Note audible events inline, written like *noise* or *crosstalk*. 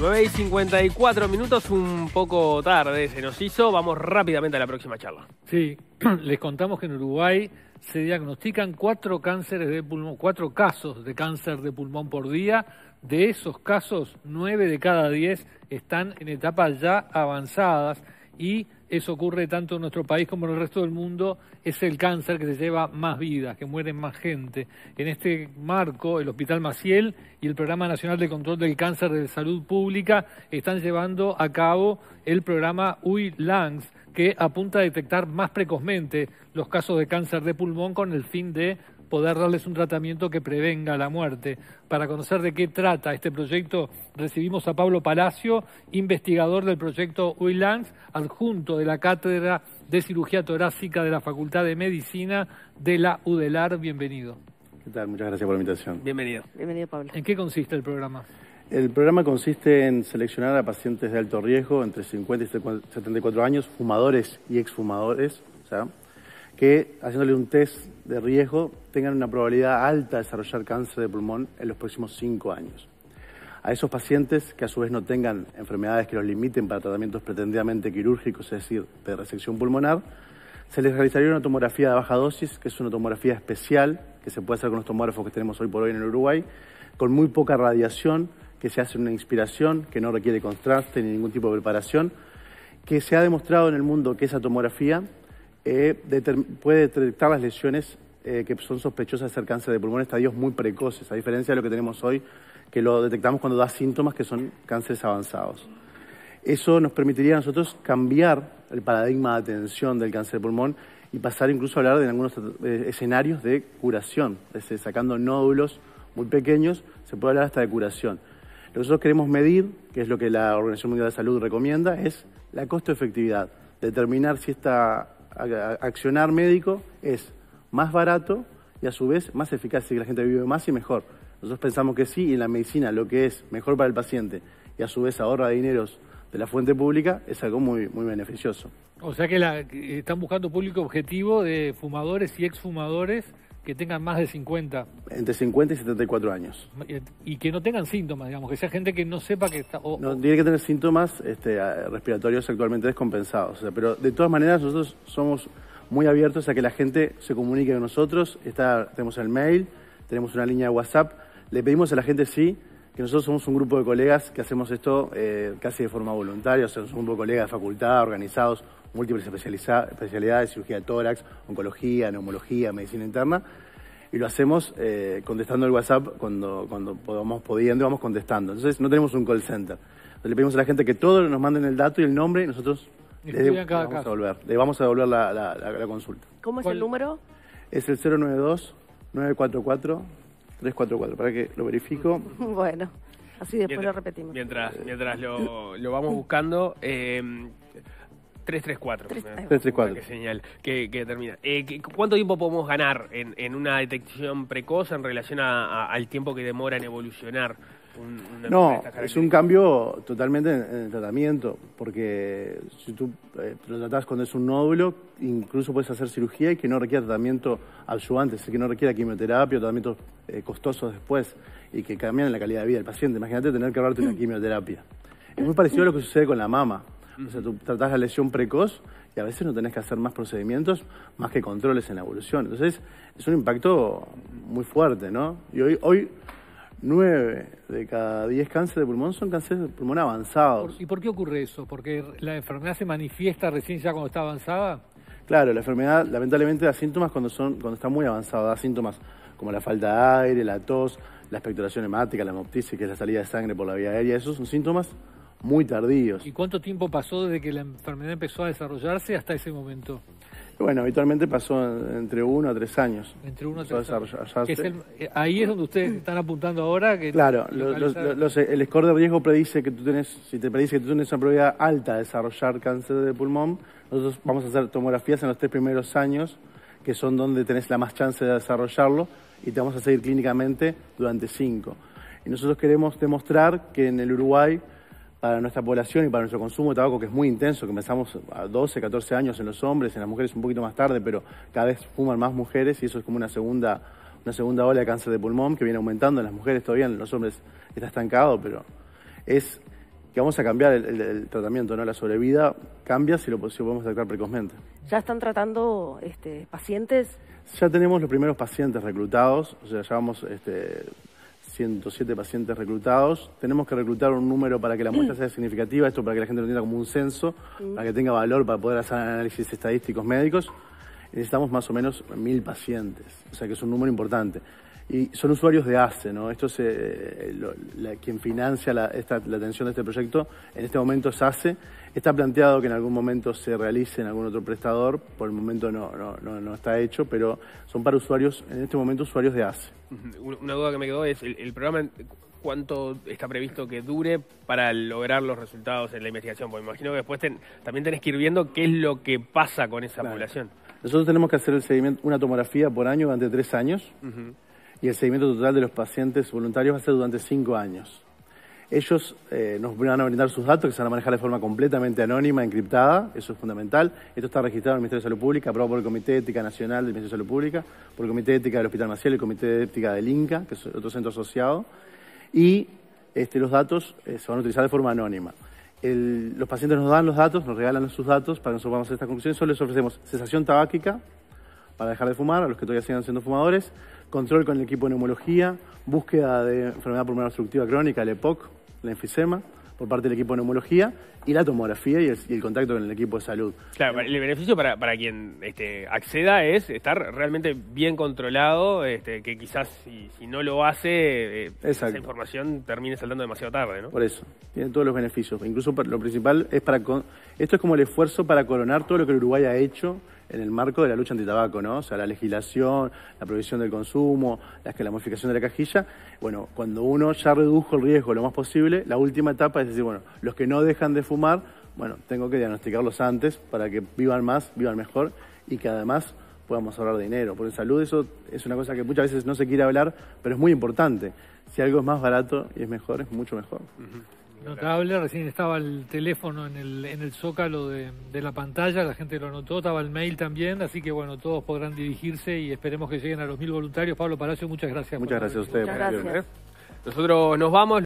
9 y 54 minutos, un poco tarde se nos hizo. Vamos rápidamente a la próxima charla. Sí, *clears throat* les contamos que en Uruguay se diagnostican cuatro cánceres de pulmón, cuatro casos de cáncer de pulmón por día. De esos casos, nueve de cada diez están en etapas ya avanzadas y eso ocurre tanto en nuestro país como en el resto del mundo, es el cáncer que se lleva más vidas, que muere más gente. En este marco, el Hospital Maciel y el Programa Nacional de Control del Cáncer de Salud Pública están llevando a cabo el programa UI-LANGS, que apunta a detectar más precozmente los casos de cáncer de pulmón con el fin de poder darles un tratamiento que prevenga la muerte. Para conocer de qué trata este proyecto, recibimos a Pablo Palacio, investigador del proyecto UILANS, adjunto de la Cátedra de Cirugía Torácica de la Facultad de Medicina de la UDELAR. Bienvenido. ¿Qué tal? Muchas gracias por la invitación. Bienvenido. Bienvenido, Pablo. ¿En qué consiste el programa? El programa consiste en seleccionar a pacientes de alto riesgo entre 50 y 74 años, fumadores y exfumadores, o sea, que haciéndole un test de riesgo tengan una probabilidad alta de desarrollar cáncer de pulmón en los próximos cinco años. A esos pacientes que a su vez no tengan enfermedades que los limiten para tratamientos pretendidamente quirúrgicos, es decir, de resección pulmonar, se les realizaría una tomografía de baja dosis, que es una tomografía especial que se puede hacer con los tomógrafos que tenemos hoy por hoy en el Uruguay, con muy poca radiación, que se hace una inspiración, que no requiere contraste ni ningún tipo de preparación, que se ha demostrado en el mundo que esa tomografía eh, puede detectar las lesiones eh, que son sospechosas de ser cáncer de pulmón en estadios muy precoces, a diferencia de lo que tenemos hoy, que lo detectamos cuando da síntomas que son cánceres avanzados. Eso nos permitiría a nosotros cambiar el paradigma de atención del cáncer de pulmón y pasar incluso a hablar de algunos eh, escenarios de curación, desde sacando nódulos muy pequeños, se puede hablar hasta de curación. Lo que nosotros queremos medir, que es lo que la Organización Mundial de Salud recomienda, es la costo-efectividad, determinar si esta accionar médico es más barato y a su vez más eficaz, y que la gente vive más y mejor. Nosotros pensamos que sí, y en la medicina lo que es mejor para el paciente y a su vez ahorra dineros de la fuente pública es algo muy, muy beneficioso. O sea que, la, están buscando público objetivo de fumadores y exfumadores que tengan más de 50. Entre 50 y 74 años. Y que no tengan síntomas, digamos, que sea gente que no sepa que está... no, tiene que tener síntomas este, respiratorios actualmente descompensados. pero de todas maneras nosotros somos muy abiertos a que la gente se comunique con nosotros. Está, tenemos el mail, tenemos una línea de WhatsApp. Le pedimos a la gente, sí, que nosotros somos un grupo de colegas que hacemos esto eh, casi de forma voluntaria, o somos un grupo de colegas de facultad, organizados, múltiples especialidades, cirugía de tórax, oncología, neumología, medicina interna, y lo hacemos eh, contestando el WhatsApp cuando, cuando podamos pudiendo, vamos contestando. Entonces no tenemos un call center. Entonces, le pedimos a la gente que todos nos manden el dato y el nombre y nosotros le, vamos, a devolver, le vamos a devolver la, la, consulta. ¿Cómo es el número? Es el 092 944 344, para que lo verifico. *laughs* bueno, así después lo repetimos. Mientras, mientras lo, lo vamos buscando, eh, 334. 334. Qué señal que, que termina. Eh, ¿Cuánto tiempo podemos ganar en, en, una detección precoz en relación al tiempo que demora en evolucionar? No, es un cambio totalmente en, el tratamiento, porque si tú eh, lo tratas cuando es un nódulo, incluso puedes hacer cirugía y que no requiera tratamiento adyuvante, es que no requiera quimioterapia o tratamientos eh, costosos después y que cambian la calidad de vida del paciente. Imagínate tener que ahorrarte una quimioterapia. Es muy parecido a lo que sucede con la mama. O sea, tú tratás la lesión precoz y a veces no tenés que hacer más procedimientos más que controles en la evolución. Entonces, es un impacto muy fuerte, ¿no? Y hoy, hoy 9 de cada 10 cánceres de pulmón son cánceres de pulmón avanzados. ¿Y por qué ocurre eso? ¿Porque la enfermedad se manifiesta recién ya cuando está avanzada? Claro, la enfermedad lamentablemente da síntomas cuando, son, cuando está muy avanzada, da síntomas como la falta de aire, la tos, la expectoración hemática, la hemoptisis, que es la salida de sangre por la vía aérea. Esos son síntomas muy tardíos. ¿Y cuánto tiempo pasó desde que la enfermedad empezó a desarrollarse hasta ese momento? Bueno, habitualmente pasó entre uno a tres años. Entre uno a tres años. Eh, ahí es donde ustedes *clears throat* están apuntando ahora. Que claro, el score de riesgo predice que tú tienes, si te predice que tú tienes una probabilidad alta de desarrollar cáncer de pulmón, nosotros vamos a hacer tomografías en los tres primeros años, que son donde tenés la más chance de desarrollarlo, y te vamos a seguir clínicamente durante cinco. Y nosotros queremos demostrar que en el Uruguay para nuestra población y para nuestro consumo de tabaco, que es muy intenso, que empezamos a 12, 14 años en los hombres, en las mujeres un poquito más tarde, pero cada vez fuman más mujeres y eso es como una segunda, una segunda ola de cáncer de pulmón que viene aumentando en las mujeres todavía, en los hombres está estancado, pero es que vamos a cambiar el, el- el tratamiento, ¿no? La sobrevida cambia si lo, si lo podemos detectar precozmente. ¿Ya están tratando este, pacientes? Ya tenemos los primeros pacientes reclutados, o sea, llevamos este, 107 pacientes reclutados. Tenemos que reclutar un número para que la muestra sea significativa, esto para que la gente lo entienda como un censo, para que tenga valor para poder hacer análisis estadísticos médicos. Necesitamos más o menos mil pacientes, o sea que es un número importante. Y son usuarios de ACE, ¿no? Esto es eh, lo- la- quien financia la, esta- la atención de este proyecto. En este momento es ACE. Está planteado que en algún momento se realice en algún otro prestador. Por el momento no, no, no, no está hecho, pero son para usuarios, en este momento usuarios de ACE. Una duda que me quedó es, ¿el, el programa cuánto está previsto que dure para lograr los resultados en la investigación? Porque me imagino que después ten- también tenés que ir viendo qué es lo que pasa con esa Claro. población. Nosotros tenemos que hacer el seguimiento, una tomografía por año durante tres años. Y el seguimiento total de los pacientes voluntarios va a ser durante cinco años. Ellos eh, nos van a brindar sus datos que se van a manejar de forma completamente anónima, encriptada, eso es fundamental. Esto está registrado en el Ministerio de Salud Pública, aprobado por el Comité de Ética Nacional del Ministerio de Salud Pública, por el Comité de Ética del Hospital Maciel el Comité de Ética del INCA, que es otro centro asociado. Y este, los datos eh, se van a utilizar de forma anónima. Los pacientes nos dan los datos, nos regalan sus datos para que nosotros podamos hacer esta conclusión. Solo les ofrecemos cesación tabáquica, para dejar de fumar, a los que todavía sigan siendo fumadores, control con el equipo de neumología, búsqueda de enfermedad pulmonar obstructiva crónica, el EPOC, la enfisema, por parte del equipo de neumología, y la tomografía y el, y el contacto con el equipo de salud. Claro, el beneficio para, para quien este, acceda es estar realmente bien controlado, este, que quizás si, si no lo hace, eh, esa información termine saltando demasiado tarde, ¿no? Por eso, tiene todos los beneficios. Incluso lo principal es para... con- Esto es como el esfuerzo para coronar todo lo que el Uruguay ha hecho en el marco de la lucha antitabaco, ¿no? O sea, la legislación, la prohibición del consumo, la, la de la cajilla. Bueno, cuando uno ya redujo el riesgo lo más posible, la última etapa es decir, bueno, los que no dejan de fumar, bueno, tengo que diagnosticarlos antes para que vivan más, vivan mejor y que además podamos ahorrar dinero. Porque salud eso es una cosa que muchas veces no se quiere hablar, pero es muy importante. Si algo es más barato y es mejor, es mucho mejor. Notable, recién estaba el teléfono en el, en el zócalo de, de la pantalla, la gente lo notó, estaba el mail también, así que bueno, todos podrán dirigirse y esperemos que lleguen a los mil voluntarios. Pablo Palacio, muchas gracias. Muchas gracias a ustedes. Muchas gracias. Nosotros nos vamos.